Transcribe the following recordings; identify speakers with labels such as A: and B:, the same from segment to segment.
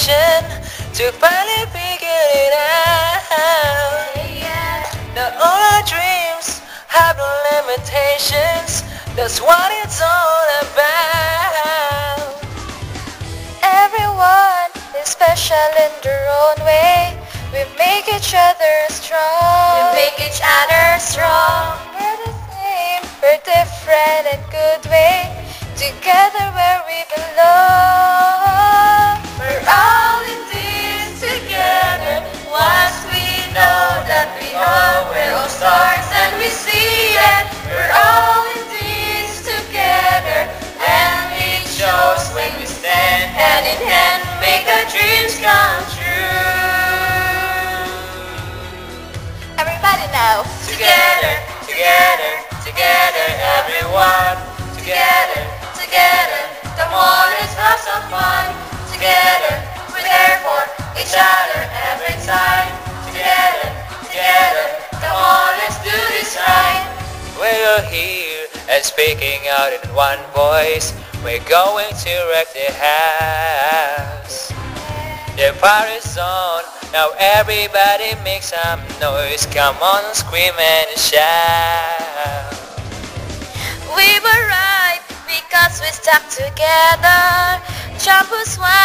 A: It's time for celebration to finally figure it out. Now all our dreams have no limitations. That's what it's all about.
B: Everyone is special in their own way. We make each other strong.
C: We make each other strong.
B: We're the same, we're different in good way. Together where we belong. Now.
C: Together, together, together, everyone. Together, together, come on, let's have fun. Together, we're there for each other every time. Together, together, come on, let's do this right.
A: We're here and speaking out in one voice. We're going to wreck the house. The party's on, now everybody make some noise. Come on and scream and shout.
B: We were right because we stuck together. Champus one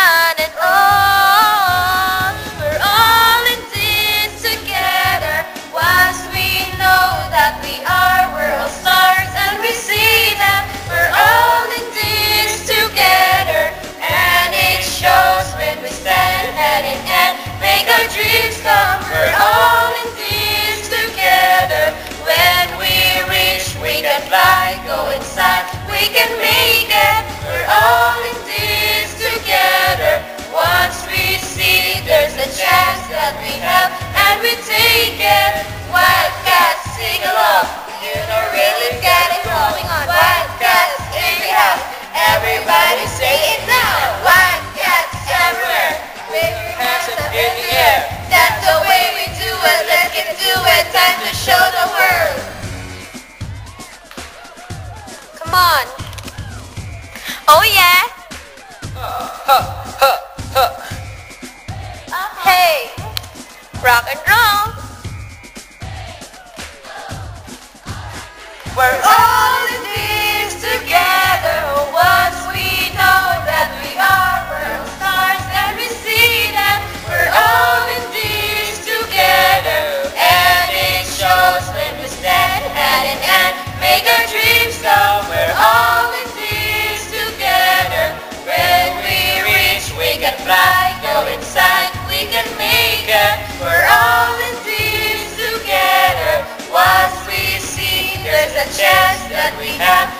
C: go inside, we can make it. We're all in this together. Once we see there's a chance that we have, and we take it. Wildcats, sing along. You know really get it going on. Wildcats in the house. Everybody say it now. Wildcats everywhere. Wave your hands up in the air. That's the way we do it. Let's get to it. Time to show
B: Oh yeah! Hey! Rock and roll! We're all in we have